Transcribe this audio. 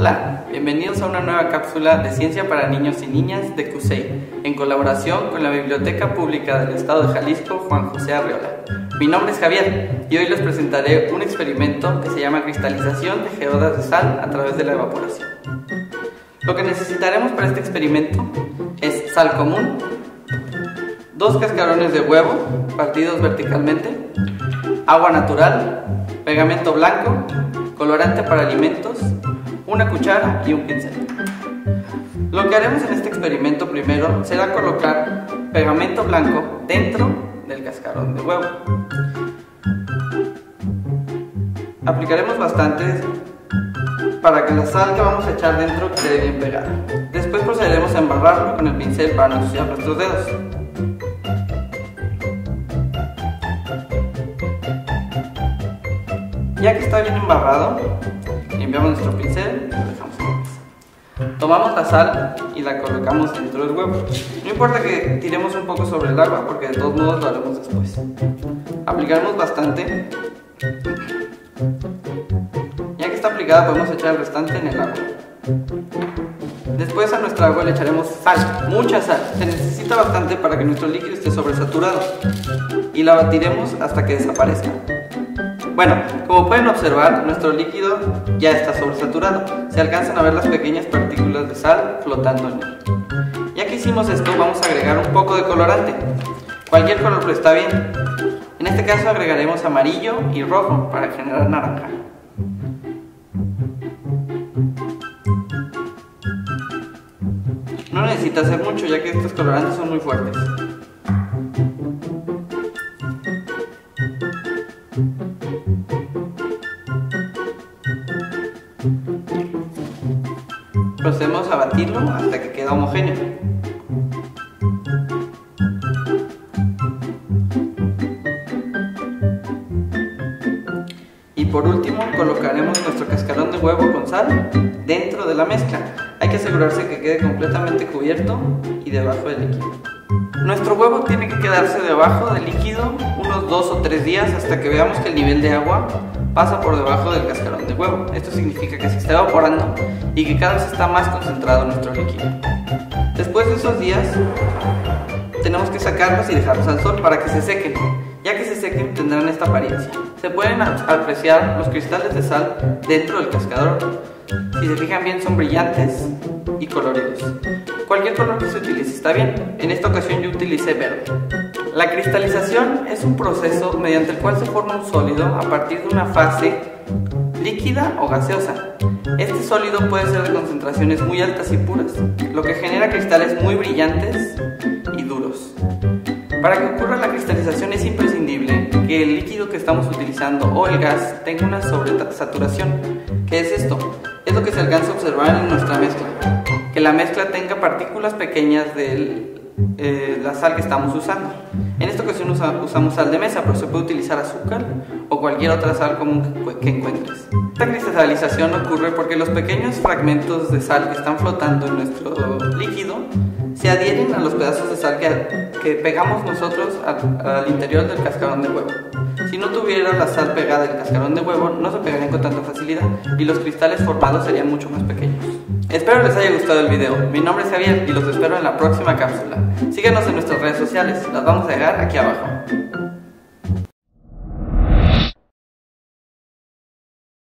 Hola, bienvenidos a una nueva cápsula de ciencia para niños y niñas de CUSEI, en colaboración con la Biblioteca Pública del Estado de Jalisco Juan José Arreola. Mi nombre es Javier y hoy les presentaré un experimento que se llama cristalización de geodas de sal a través de la evaporación. Lo que necesitaremos para este experimento es sal común, dos cascarones de huevo partidos verticalmente, agua natural, pegamento blanco, colorante para alimentos, una cuchara y un pincel. Lo que haremos en este experimento primero será colocar pegamento blanco dentro del cascarón de huevo. Aplicaremos bastante para que la sal que vamos a echar dentro quede bien pegada. Después procederemos a embarrarlo con el pincel para no ensuciar nuestros dedos. Ya que está bien embarrado, limpiamos nuestro pincel y dejamos en Tomamos la sal y la colocamos dentro del huevo. No importa que tiremos un poco sobre el agua porque de todos modos lo haremos después. Aplicaremos bastante. Ya que está aplicada podemos echar el restante en el agua. Después a nuestra agua le echaremos sal, mucha sal. Se necesita bastante para que nuestro líquido esté sobresaturado. Y la batiremos hasta que desaparezca. Bueno, como pueden observar, nuestro líquido ya está sobresaturado. Se alcanzan a ver las pequeñas partículas de sal flotando en él. Ya que hicimos esto, vamos a agregar un poco de colorante. Cualquier color está bien. En este caso agregaremos amarillo y rojo para generar naranja. No necesita hacer mucho ya que estos colorantes son muy fuertes. Hasta que quede homogéneo. Y por último colocaremos nuestro cascarón de huevo con sal dentro de la mezcla. Hay que asegurarse que quede completamente cubierto y debajo del líquido. Nuestro huevo tiene que quedarse debajo del líquido unos 2 o 3 días hasta que veamos que el nivel de agua pasa por debajo del cascarón de huevo. Esto significa que se está evaporando y que cada vez está más concentrado nuestro líquido. Después de esos días, tenemos que sacarlos y dejarlos al sol para que se sequen. Ya que se sequen tendrán esta apariencia. Se pueden apreciar los cristales de sal dentro del cascador. Si se fijan bien son brillantes y coloridos. Cualquier color que se utilice está bien. En esta ocasión yo utilicé verde. La cristalización es un proceso mediante el cual se forma un sólido a partir de una fase líquida o gaseosa. Este sólido puede ser de concentraciones muy altas y puras, lo que genera cristales muy brillantes y duros. Para que ocurra la cristalización es imprescindible que el líquido que estamos utilizando o el gas tenga una sobresaturación. ¿Qué es esto? Es lo que se alcanza a observar en nuestra mezcla. Que la mezcla tenga partículas pequeñas de eh, la sal que estamos usando. En esta ocasión usamos sal de mesa, pero se puede utilizar azúcar o cualquier otra sal común que encuentres. Esta cristalización ocurre porque los pequeños fragmentos de sal que están flotando en nuestro líquido se adhieren a los pedazos de sal que, que pegamos nosotros al, al, interior del cascarón de huevo. Si no tuviera la sal pegada del cascarón de huevo, no se pegarían con tanta facilidad y los cristales formados serían mucho más pequeños. Espero les haya gustado el video. Mi nombre es Javier y los espero en la próxima cápsula. Síguenos en nuestras redes sociales, las vamos a dejar aquí abajo.